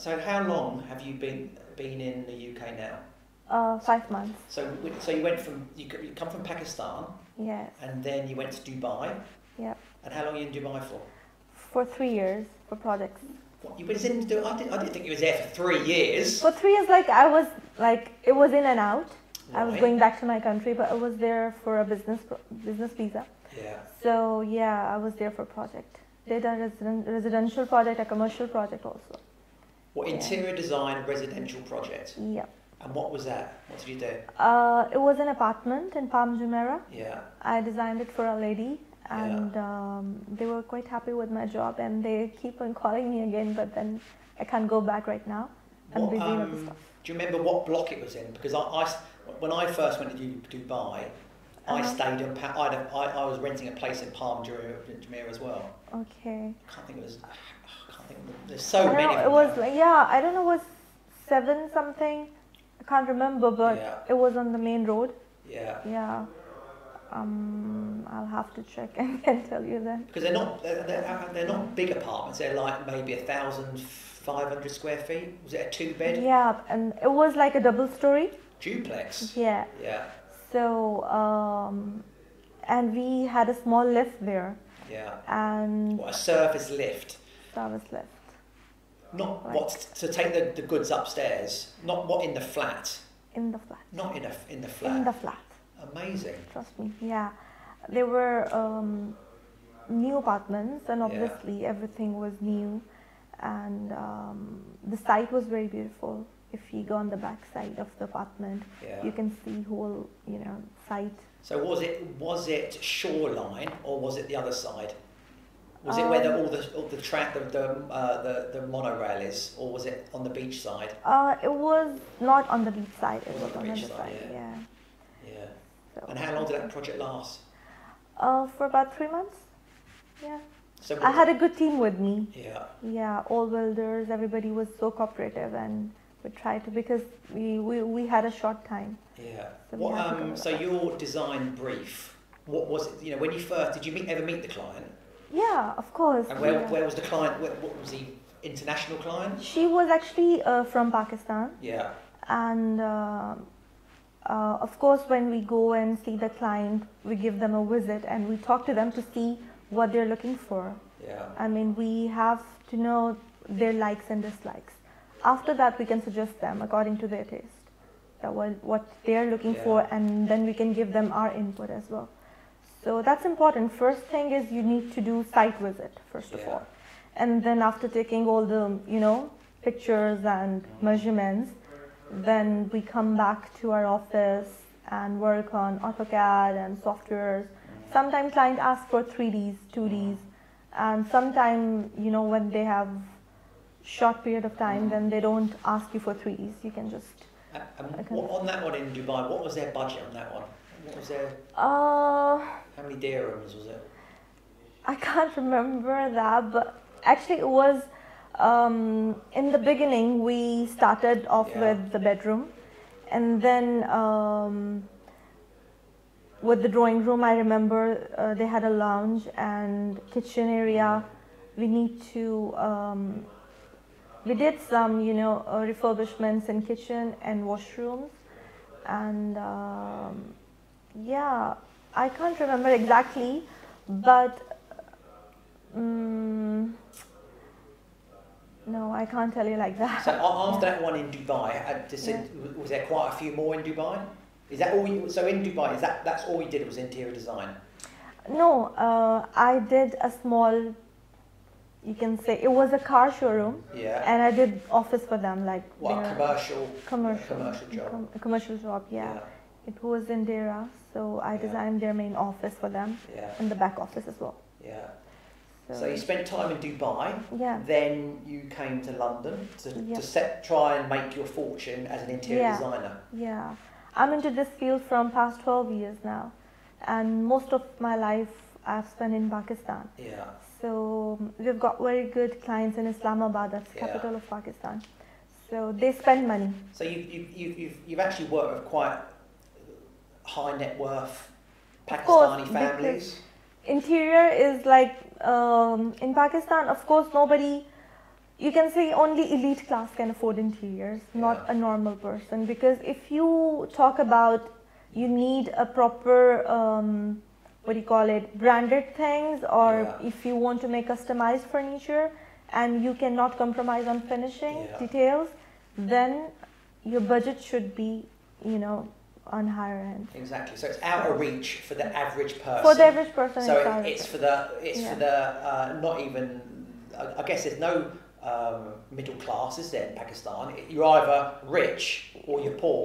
So how long have you been been in the UK now? Uh, five months. So so you went from you, come from Pakistan Yes. and then you went to Dubai. Yeah. And how long were you in Dubai for? For three years for projects. What, you was in? Du- I didn't, I didn't think you was there for three years. For three years, like I was like it was in and out. I was going back to my country, but I was there for a business business visa. Yeah. So yeah, I was there for project. Did a resident, residential project, a commercial project also. What Yeah. interior design residential project? Yeah. And what was that? What did you do? Uh, it was an apartment in Palm Jumeirah. Yeah. I designed it for a lady, and um, they were quite happy with my job, and they keep on calling me again. But then I can't go back right now. I'm What, busy um, the stuff. Do you remember what block it was in? Because I, I when I first went to Dubai, I Uh-huh. stayed in. Pa- I'd I, I was renting a place in Palm Jumeirah, as well. Okay. I can't think it was. I can't think. There's so many. know, it was like yeah, I don't know, it was seven something. I can't remember, but Yeah. it was on the main road. Yeah. Yeah. Um, I'll have to check and can tell you then. Because they're not they're, they're, they're not big apartments. They're like maybe a thousand five hundred square feet. Was it a two bed Yeah, and it was like a double story. duplex? Yeah. Yeah. So um, and we had a small lift there, Yeah. and What a service lift. Service lift. Not Right. what to take the, the goods upstairs. Not what in the flat. in the flat. Not in a in the flat. In the flat. Amazing. Trust me. Yeah, there were um, new apartments, and Yeah. obviously everything was new, and um, the site was very beautiful. If you go on the back side of the apartment, Yeah. you can see whole you know site. So was it was it shoreline or was it the other side? Was it where the, Um, all the all the track the the, uh, the the monorail is, or was it on the beach side? Uh, it was not on the beach side. It Was was on the on the beach other side, side. yeah. Yeah. Yeah. So, And how long did that project last? Uh, for about three months. Yeah. So I had a good team with me. yeah. Yeah, all welders, everybody was so cooperative and we tried to because we, we, we had a short time. Yeah. So we What had to go um so your design brief? What was it? You know, when you first did you meet ever meet the client? Yeah, of course. And where yeah. where was the client? Where, what was he? International client? She was actually uh, from Pakistan Yeah. and uh, uh, of course when we go and see the client, we give them a visit and we talk to them to see what they're looking for. Yeah. I mean, we have to know their likes and dislikes. After that, we can suggest them according to their taste, that what, what they're looking Yeah. for, and then we can give them our input as well. So that's important. First thing is you need to do site visit first of all, and then after taking all the you know pictures and mm. measurements, then we come back to our office and work on AutoCAD and softwares. Mm. Sometimes client ask for 3Ds, 2Ds, mm. and sometimes you know when they have short period of time, then they don't ask you for 3Ds. You can just Okay. what, on that one in Dubai, what was their budget on that one? What was their uh, how many dirhams was it? I can't remember that, but actually it was um, in the beginning we started off Yeah. with the bedroom, and then um, with the drawing room, I remember uh, they had a lounge and kitchen area. We need to. Um, we did some, you know, uh, refurbishments in kitchen and washrooms, and um, yeah, I can't remember exactly, but um, no, I can't tell you like that. So after that one in Dubai, uh, said- was there quite a few more in Dubai? Is that all you? So in Dubai, is that that's all you did was interior design? No, uh, I did a small. You can say it was a car showroom, Yeah. and I did office for them, like what their commercial? commercial, commercial job. com- a commercial job. Yeah. it was in Deira, so I Yeah. designed their main office for them Yeah. and the back office as well. Yeah. So, So you spent time in Dubai. yeah, Then you came to London to, Yeah. to set, try and make your fortune as an interior Yeah. designer. yeah. I'm into this field from past 12 years now, and most of my life I've spent in Pakistan. Yeah. So we've got very good clients in Islamabad, that's Yeah. capital of Pakistan. So they spend money. So you you you you've, you've actually worked with quite high net worth Of course, Pakistani families. Interior is like um, in Pakistan, of course, nobody you can say only elite class can afford interiors, not Yeah. a normal person. Because if you talk about you need a proper um, what do you call it branded things, or Yeah. if you want to make customized furniture and you cannot compromise on finishing Yeah. details, then your budget should be you know on higher end. Exactly. So it's out of reach for the average person. For the average person, so it's it, it's for the it's Yeah. for the uh, not even. I, I guess there's no um, middle class, is there in Pakistan? You're either rich or you're poor.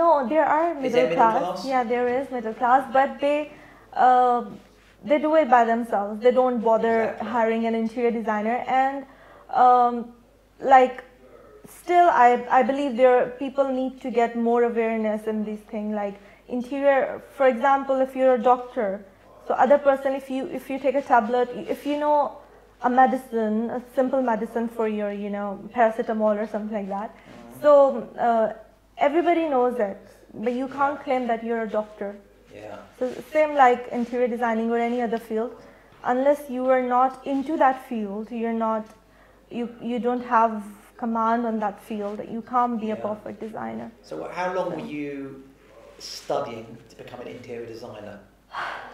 No, there are middle, there middle class. class? Yeah, there is middle class, but they uh, they do it by themselves. They don't bother Exactly. hiring an interior designer, and um, like still, I I believe there people need to get more awareness in this thing. Like interior, for example, if you're a doctor, so other person, if you if you take a tablet, if you know a medicine, a simple medicine for your you know paracetamol or something like that. So uh, everybody knows it, but you can't claim that you're a doctor. Yeah. So same like interior designing or any other field, unless you are not into that field, you're not, you you don't have command on that field. You can't be a Yeah. perfect designer. So how long were you studying to become an interior designer?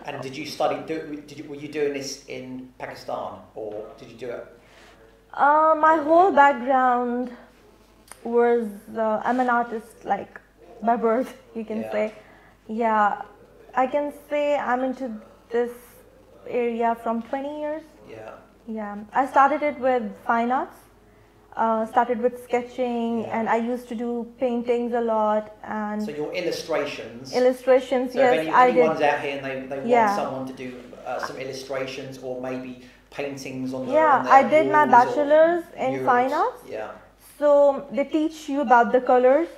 And did you study? Do, did you, were you doing this in Pakistan or did you do it? Uh, my whole background was uh, I'm an artist, like by birth, you can Yeah. say. Yeah, I can say I'm into this area from 20 years. Yeah. Yeah, I started it with fine arts. Uh, started with sketching, Yeah. and I used to do paintings a lot and So your illustrations. illustrations. So yes, if any, I did. out here and they, they Yeah. want someone to do uh, some illustrations or maybe paintings on the Yeah, on I did my bachelor's in murals. fine arts. Yeah. So they teach you about the colors.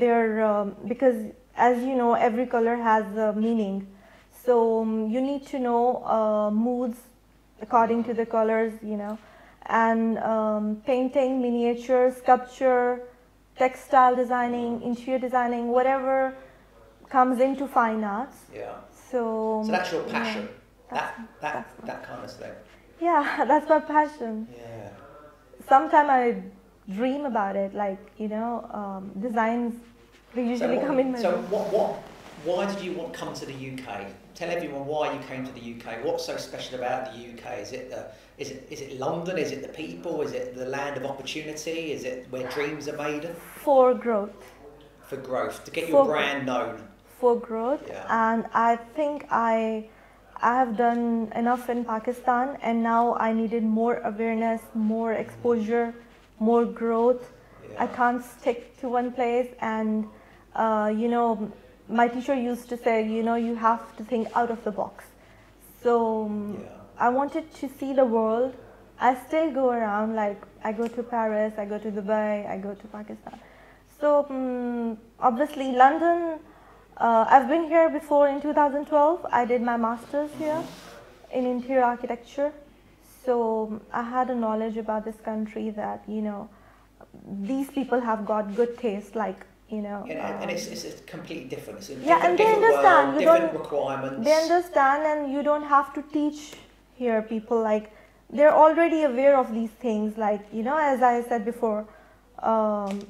They're um, because as you know, every color has a meaning. So um, you need to know uh, moods according to the colors, you know, and um, painting, miniature, sculpture, textile designing, interior designing, whatever comes into fine arts. Yeah. So, So that's your yeah. passion. That's- that that that's- that kind of thing. Yeah, that's my passion. Yeah. Sometimes I dream about it, like you know, um, designs. They usually so come what, in So what what why did you want to come to the UK? Tell everyone why you came to the UK. What's so special about the UK? Is it the is it is it London? Is it the people? Is it the land of opportunity? Is it where dreams are made for growth, for growth to get your For- brand known? for growth, Yeah. and I think I, I have done enough in Pakistan, and now I needed more awareness, more exposure, more growth. I can't stick to one place, and uh, you know, my teacher used to say, you know, you have to think out of the box. So um, Yeah. I wanted to see the world. I still go around, like I go to Paris, I go to Dubai, I go to Pakistan. So um, obviously London. Uh, I've been here before in 2012. I did my master's here in interior architecture. So um, I had a knowledge about this country that you know these people have got good taste, like you know. And, and um, it's, it's, it's completely different. It's Yeah, different, and they understand. world, You different don't- requirements. they understand and you don't have to teach here people like they're already aware of these things like you know as i said before um,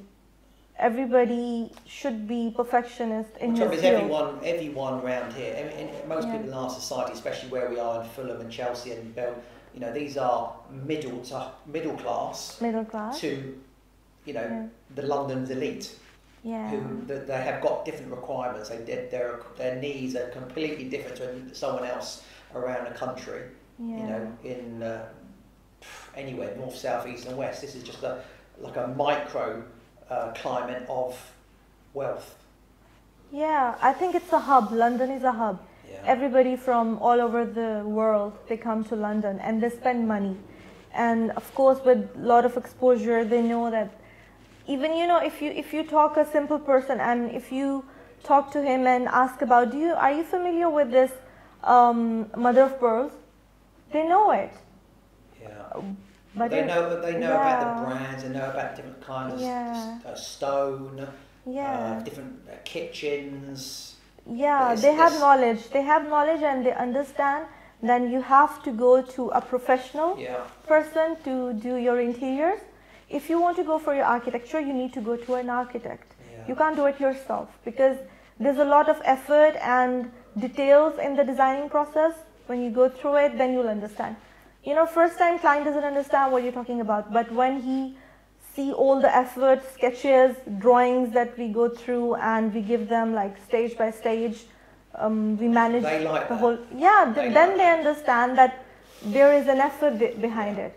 everybody should be perfectionist in trouble his field everyone, everyone around here, in most Yeah. people in our society, especially where we are in Fulham and Chelsea and Bell, you know, these are middle to middle class middle class to, you know, yeah the London's elite, yeah who that they have got different requirements. They, their, their their needs are completely different to someone else around the country. yeah You know, in uh, anywhere north, south, east, and west. This is just a like a micro uh, climate of wealth. yeah i think it's a hub london is a hub Yeah. everybody from all over the world they come to london and they spend money and of course with a lot of exposure they know that even you know if you if you talk a simple person and if you talk to him and ask about do you are you familiar with this um, mother of pearls they know it yeah. but they it- know they know about the brands. They know about different kinds of Yeah. uh, stone, yeah uh, different uh, kitchens. Yeah, It's- they have knowledge. They have knowledge and they understand then you have to go to a professional Yeah. person to do your interiors. If you want to go for your architecture, you need to go to an architect. Yeah. You can't do it yourself because there's a lot of effort and details in the designing process. When you go through it, then you'll understand. You know, first time client doesn't understand what you're talking about, but when he see all the effort, sketches, drawings that we go through, and we give them like stage by stage, um, we manage like the that. whole. Yeah, They th- then like they understand that there is an effort be- behind it.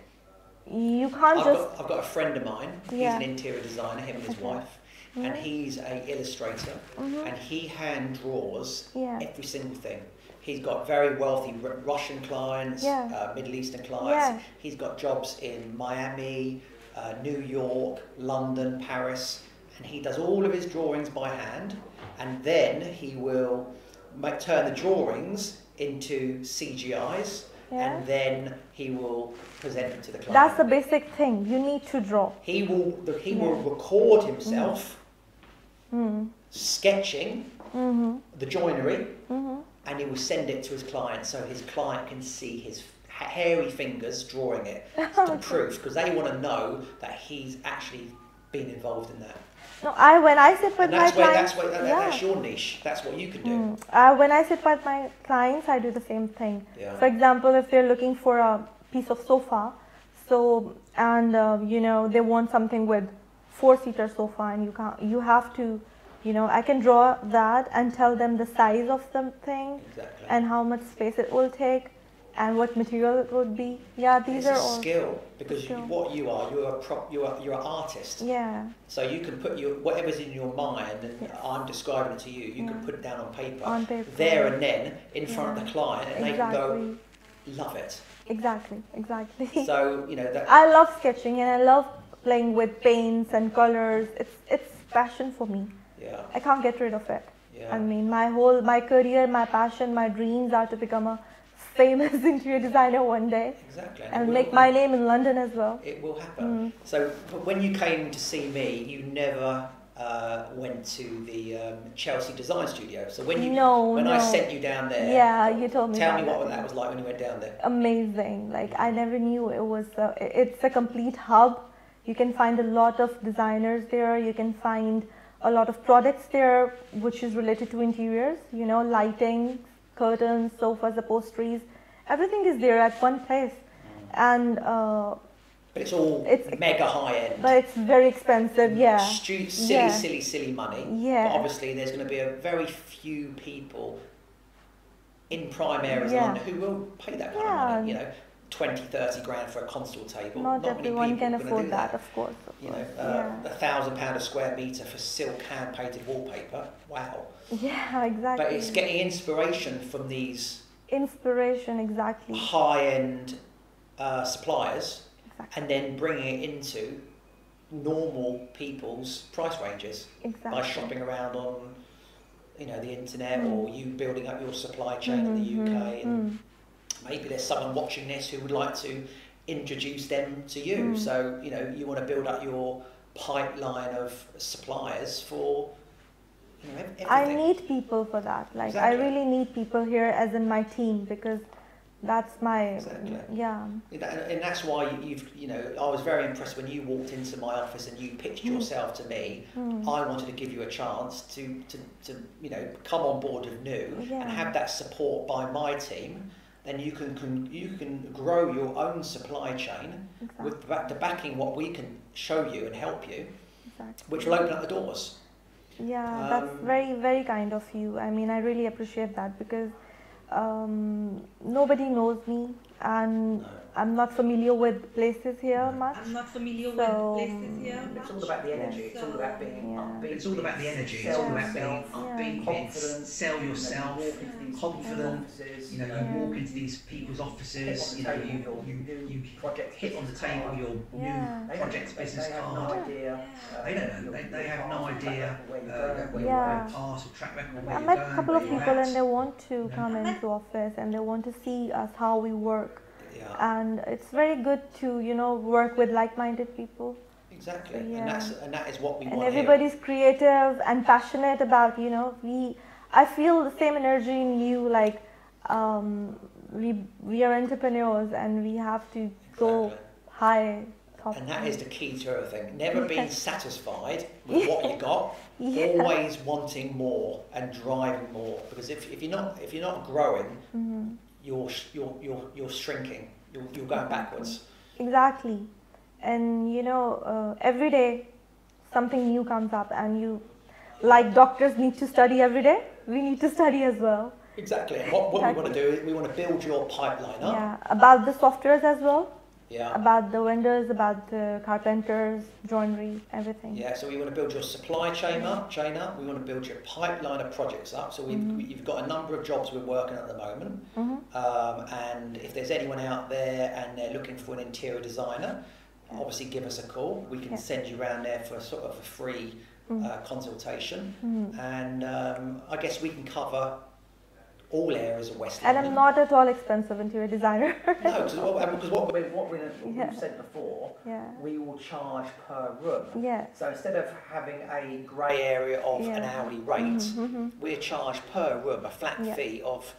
You can't I've just got, I've got a friend of mine. Yeah. He's an interior designer. Him and his Okay. wife, and he's a illustrator, Mhm. and he hand draws Yeah. every single thing. He's got very wealthy R- Russian clients, Yeah. uh, Middle Eastern clients. Yeah. He's got jobs in Miami, uh, New York, London, Paris, and he does all of his drawings by hand, and then he will make, turn the drawings into CGIs, Yeah. and then he will present them to the client. That's the basic thing. You need to draw. He will the, he will record himself Mm. sketching Mm-hmm. the joinery, Mm-hmm. and he will send it to his client so his client can see his hairy fingers drawing it to proof because they want to know that he's actually been involved in that. No, I when I sit with my where clients, that's where that, yeah. that's your niche. That's what you can do. Mm. Uh, when I sit with my clients, I do the same thing. Yeah. For example, if they're looking for a piece of sofa, so and uh, you know they want something with four-seater sofa, and you can't, you have to, you know, I can draw that and tell them the size of the thing Exactly. and how much space it will take and what material it would be. Yeah, these it's are a all. skill because you, skill. what you are, you're a prop, you're a, you're an artist. Yeah, So you can put your whatever's in your mind, and Yes. I'm describing it to you. You can put it down on paper, on paper. there and then in front of the client, and they can go, love it. exactly, exactly. So you know that. I love sketching and I love playing with paints and colors. It's it's passion for me. Yeah, I can't get rid of it. yeah. I mean, my whole my career, my passion, my dreams are to become a famous interior designer one day exactly. and will make my name in London as well. It will happen. Mm. So when you came to see me, you never uh, went to the um, Chelsea Design Studio. So when you No, when no. I sent you down there, Yeah, you told me. tell me what that. that was like when you went down there. amazing. Like I never knew it was. A, it's a complete hub. You can find a lot of designers there. You can find a lot of products there, which is related to interiors. You know, lighting, curtains, sofas, upholsteries. Everything is there at one place, and uh, But it's all It's- mega high end. but it's very expensive. Yeah, Stu- silly, Yeah. silly, silly money. Yeah. But obviously, there's going to be a very few people in prime areas Yeah. London who will pay that kind Yeah. of money. You know, 20, 30 grand for a console table. not many everyone can afford do that, of course. Of You know, uh, a thousand pound a square meter for silk hand painted wallpaper. Wow. yeah, yeah, exactly. But it's getting inspiration from these inspiration. Exactly. high end uh, suppliers Exactly. and then bringing it into normal people's price ranges Exactly. by shopping around on you know the internet Mm. or you building up your supply chain in the Mhm, UK and mm. Maybe there's someone watching this who would like to introduce them to you Mm. so you know you want to build up your pipeline of suppliers for you know ev- I need people for that. Like Exactly. I really need people here as in my team because that's my Exactly. yeah. And, that's why you- you've, you know, I was very impressed when you walked into my office and you pitched Mm. yourself to me. Mm. I wanted to give you a chance to, to, to you know, come on board with Nu Yeah. and have that support by my team. Then you can, can you can grow your own supply chain Exactly. with the backing what we can show you and help you, exactly. which will open up the doors. Yeah, that's Um, very very kind of you. I mean, I really appreciate that because um, nobody knows me and No. I'm not familiar with places here much. I'm not familiar So, with places here. It's all about the energy. It's all about being Yeah. upbeat. It's all about the energy. It's all about being yourself, upbeat. Yeah. confident. Sell yourself. walk confident, offices, You know, Yeah. you walk into these people's offices. You know, you you, you project hit on the table your Yeah. new project business they have card. no idea. They don't know. They, they have no idea uh, where Yeah. your past or track record. Where I met a couple of people at. and they want to Yeah. come into office and they want to see us how we work Yeah, and it's very good to you know work with like-minded people exactly. Yeah. And that's and that is what we and want everybody's creative and passionate about you know we i feel the same energy in you like um, we we are entrepreneurs and we have to go Exactly. high top. And that is the key to everything. Never being satisfied with what you got. Yeah. Always wanting more and driving more. Because if, if you're not if you're not growing, Mhm. You're you're you're, you're shrinking. You're, you're going backwards. Exactly. And you know, uh, every day something new comes up, and you, like doctors need to study every day, we need to study as well. Exactly. And what, what we want to do is we want to build your pipeline up. Yeah, about the softwares as well, Yeah. about the vendors, about the carpenters, joinery, everything. Yeah, so we want to build your supply chain up, chain up. We want to build your pipeline of projects up. So we've, Mhm. you've got a number of jobs we're working at the moment. hmm Um, and if there's anyone out there and they're looking for an interior designer, obviously give us a call. We can Yeah. send you around there for sort of a free Mhm. uh, consultation. hmm And um, I guess we can cover all areas of West London. And I'm not at all expensive interior designer. No, because what, we, what, we, Yeah. we've said before, yeah. we will charge per room. Yes. So instead of having a grey area of an hourly rate, hmm we're charged per room a flat Yeah. fee of,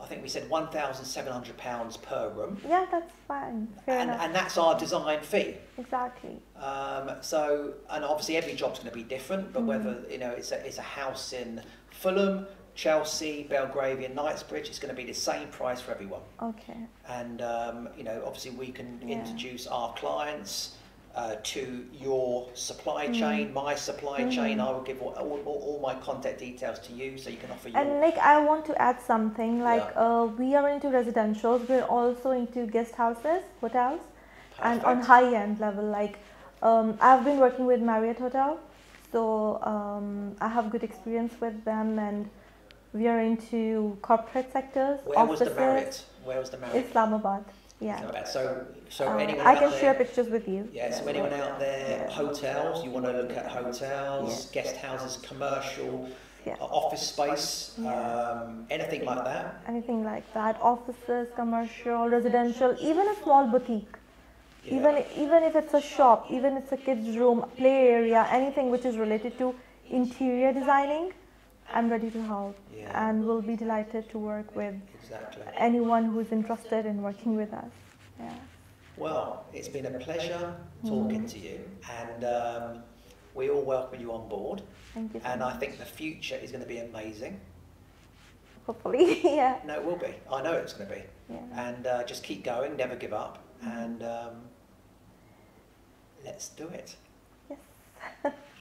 I think we said £1,700 per room. Yeah, that's fine. Fair And, enough. and that's our design fee. exactly. Um, so, and obviously every job's going to be different, but Mm. whether, you know, it's a, it's a house in Fulham, Chelsea, Belgravia, Knightsbridge, it's going to be the same price for everyone. Okay. And, um, you know, obviously we can Yeah. introduce our clients uh, to your supply Mm. chain, my supply chain. Mhm. I will give all, all, all my contact details to you so you can offer your... And Nick, I want to add something. Like, Yeah. uh, we are into residentials. We're also into guest houses, hotels, and on high end level. Like, um, I've been working with Marriott Hotel, so um, I have good experience with them, and we are into corporate sectors, Where was the Marriott? Where was the Marriott? Islamabad. Yeah. Islamabad. So, so Uh, anyone I can there, share pictures with you. Yeah, so anyone out there, Yeah. hotels, you want to look at hotels, Yes. guest houses, commercial, Yeah. uh, office space, Yeah. um, anything like that. Anything like that. Offices, commercial, residential, even a small boutique. Yeah. even even if it's a shop even if it's a kids room play area anything which is related to interior designing i'm ready to help Yeah. and will be delighted to work with Exactly. anyone who's interested in working with us yeah Well, it's been a pleasure talking to you, and um, we all welcome you on board. thank you so And I think the future is going to be amazing. hopefully yeah No, it will be. I know it's going to be. yeah And uh, just keep going, never give up, and um, let's do it.